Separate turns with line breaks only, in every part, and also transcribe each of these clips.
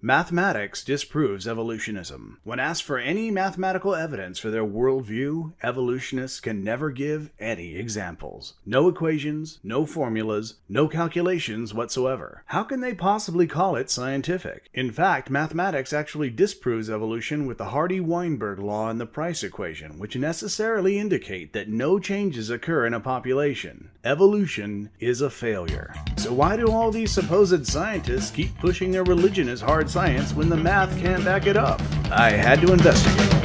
Mathematics disproves evolutionism. When asked for any mathematical evidence for their worldview, evolutionists can never give any examples. No equations, no formulas, no calculations whatsoever. How can they possibly call it scientific? In fact, mathematics actually disproves evolution with the Hardy-Weinberg law and the Price equation, which necessarily indicate that no changes occur in a population. Evolution is a failure. So why do all these supposed scientists keep pushing their religion as hard science when the math can't back it up? I had to investigate.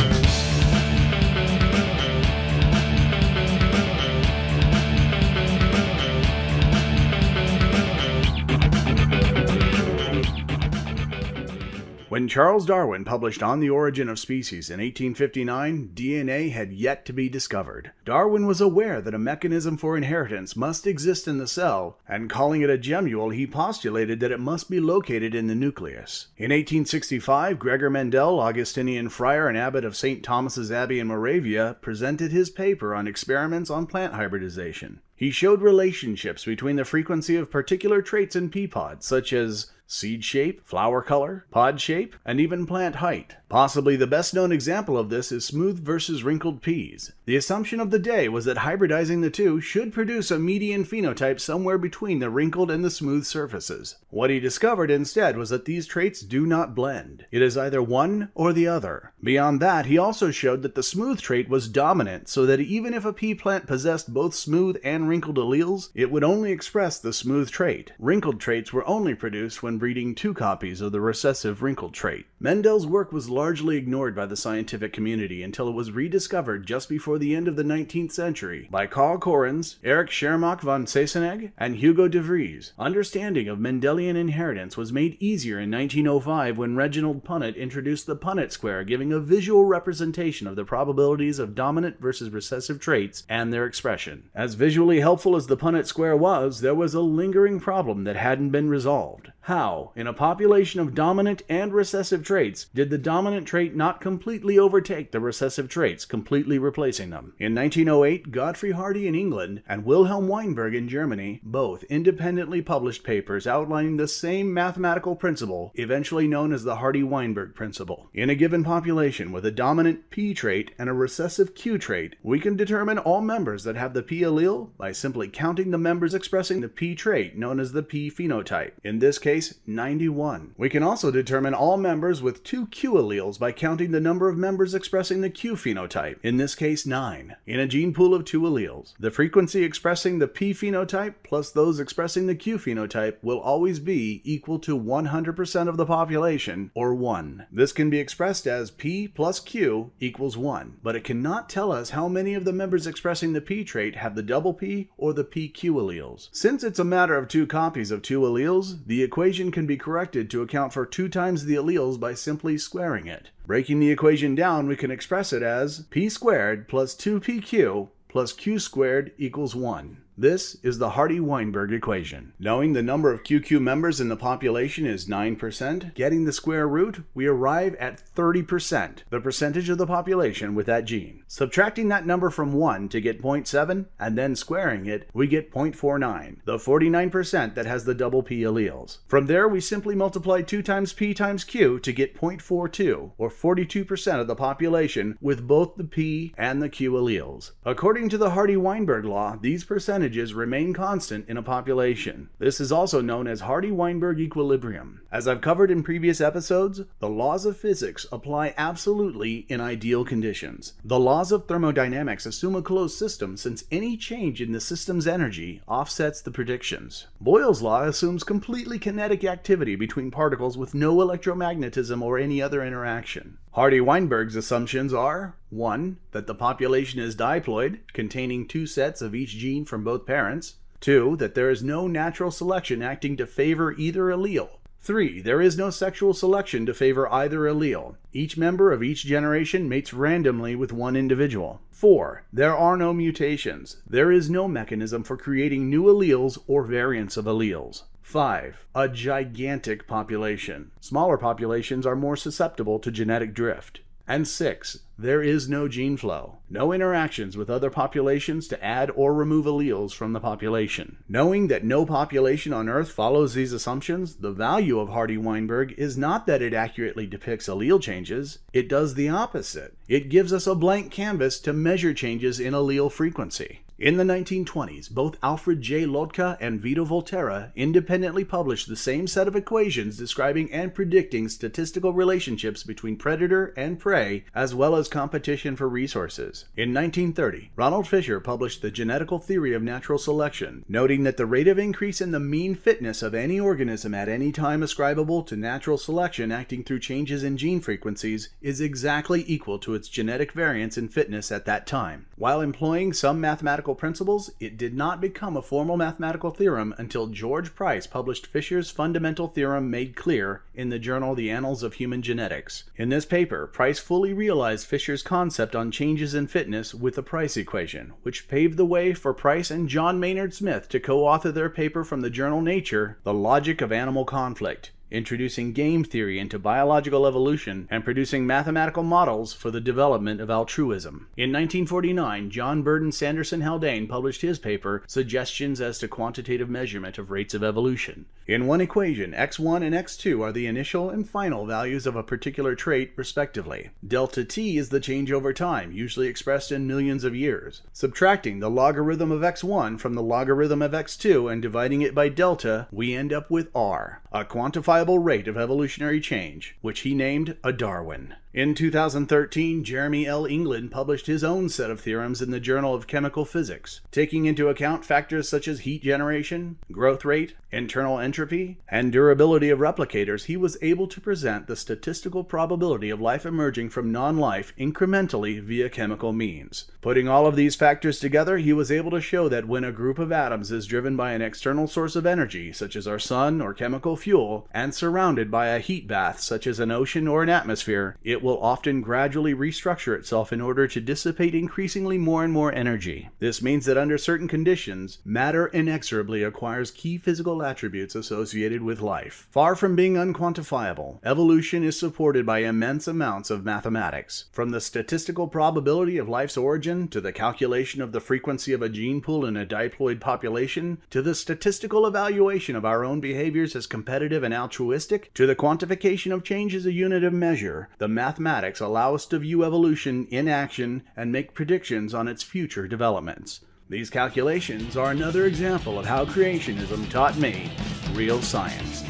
When Charles Darwin published On the Origin of Species in 1859, DNA had yet to be discovered. Darwin was aware that a mechanism for inheritance must exist in the cell, and calling it a gemmule, he postulated that it must be located in the nucleus. In 1865, Gregor Mendel, Augustinian friar and abbot of St. Thomas's Abbey in Moravia, presented his paper on experiments on plant hybridization. He showed relationships between the frequency of particular traits in pea pods, such as seed shape, flower color, pod shape, and even plant height. Possibly the best known example of this is smooth versus wrinkled peas. The assumption of the day was that hybridizing the two should produce a median phenotype somewhere between the wrinkled and the smooth surfaces. What he discovered instead was that these traits do not blend. It is either one or the other. Beyond that, he also showed that the smooth trait was dominant, so that even if a pea plant possessed both smooth and wrinkled alleles, it would only express the smooth trait. Wrinkled traits were only produced when breeding two copies of the recessive wrinkled trait. Mendel's work was ignored by the scientific community until it was rediscovered just before the end of the 19th century by Carl Correns, Erich Tschermak von Seysenegg, and Hugo de Vries. Understanding of Mendelian inheritance was made easier in 1905 when Reginald Punnett introduced the Punnett square, giving a visual representation of the probabilities of dominant versus recessive traits and their expression. As visually helpful as the Punnett square was, there was a lingering problem that hadn't been resolved. How, in a population of dominant and recessive traits, did the dominant trait not completely overtake the recessive traits, completely replacing them? In 1908, Godfrey Hardy in England and Wilhelm Weinberg in Germany both independently published papers outlining the same mathematical principle, eventually known as the Hardy-Weinberg principle. In a given population with a dominant P trait and a recessive Q trait, we can determine all members that have the P allele by simply counting the members expressing the P trait, known as the P phenotype. In this case, case 91. We can also determine all members with two Q alleles by counting the number of members expressing the Q phenotype, in this case 9, in a gene pool of two alleles. The frequency expressing the P phenotype plus those expressing the Q phenotype will always be equal to 100% of the population, or 1. This can be expressed as P plus Q equals 1, but it cannot tell us how many of the members expressing the P trait have the double P or the PQ alleles. Since it's a matter of two copies of two alleles, the equation equation can be corrected to account for two times the alleles by simply squaring it. Breaking the equation down, we can express it as p squared plus 2pq plus q squared equals 1. This is the Hardy-Weinberg equation. Knowing the number of QQ members in the population is 9%, getting the square root, we arrive at 30%, the percentage of the population with that gene. Subtracting that number from 1 to get 0.7, and then squaring it, we get 0.49, the 49% that has the double P alleles. From there, we simply multiply 2 times P times Q to get 0.42, or 42% of the population with both the P and the Q alleles. According to the Hardy-Weinberg law, these percentages percentages remain constant in a population. This is also known as Hardy-Weinberg equilibrium. As I've covered in previous episodes, the laws of physics apply absolutely in ideal conditions. The laws of thermodynamics assume a closed system since any change in the system's energy offsets the predictions. Boyle's law assumes completely kinetic activity between particles with no electromagnetism or any other interaction. Hardy-Weinberg's assumptions are 1. That the population is diploid, containing two sets of each gene from both parents. 2. That there is no natural selection acting to favor either allele. 3. There is no sexual selection to favor either allele. Each member of each generation mates randomly with one individual. 4. There are no mutations. There is no mechanism for creating new alleles or variants of alleles. 5. A gigantic population. Smaller populations are more susceptible to genetic drift. And 6. There is no gene flow, no interactions with other populations to add or remove alleles from the population. Knowing that no population on Earth follows these assumptions, the value of Hardy Weinberg is not that it accurately depicts allele changes, it does the opposite. It gives us a blank canvas to measure changes in allele frequency. In the 1920s, both Alfred J. Lotka and Vito Volterra independently published the same set of equations describing and predicting statistical relationships between predator and prey, as well as competition for resources. In 1930, Ronald Fisher published The Genetical Theory of Natural Selection, noting that the rate of increase in the mean fitness of any organism at any time ascribable to natural selection acting through changes in gene frequencies is exactly equal to its genetic variance in fitness at that time. While employing some mathematical principles, it did not become a formal mathematical theorem until George Price published Fisher's fundamental theorem made clear in the journal The Annals of Human Genetics. In this paper, Price fully realized Fisher's concept on changes in fitness with the Price equation, which paved the way for Price and John Maynard Smith to co-author their paper from the journal Nature, The Logic of Animal Conflict introducing game theory into biological evolution, and producing mathematical models for the development of altruism. In 1949, John Burdon Sanderson Haldane published his paper, Suggestions as to Quantitative Measurement of Rates of Evolution. In one equation, x1 and x2 are the initial and final values of a particular trait, respectively. Delta t is the change over time, usually expressed in millions of years. Subtracting the logarithm of x1 from the logarithm of x2 and dividing it by delta, we end up with r, a quantifiable rate of evolutionary change, which he named a Darwin. In 2013, Jeremy L. England published his own set of theorems in the Journal of Chemical Physics, taking into account factors such as heat generation, growth rate, internal entropy, and durability of replicators. He was able to present the statistical probability of life emerging from non-life incrementally via chemical means. Putting all of these factors together, he was able to show that when a group of atoms is driven by an external source of energy, such as our sun or chemical fuel, and surrounded by a heat bath, such as an ocean or an atmosphere, it will often gradually restructure itself in order to dissipate increasingly more and more energy. This means that under certain conditions, matter inexorably acquires key physical attributes associated with life. Far from being unquantifiable, evolution is supported by immense amounts of mathematics. From the statistical probability of life's origin, to the calculation of the frequency of a gene pool in a diploid population, to the statistical evaluation of our own behaviors as competitive and altruistic, to the quantification of change as a unit of measure, the mathematics allow us to view evolution in action and make predictions on its future developments. These calculations are another example of how creationism taught me real science.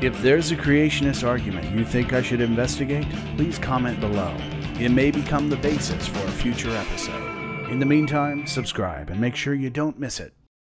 If there's a creationist argument you think I should investigate, please comment below. It may become the basis for a future episode. In the meantime, subscribe and make sure you don't miss it.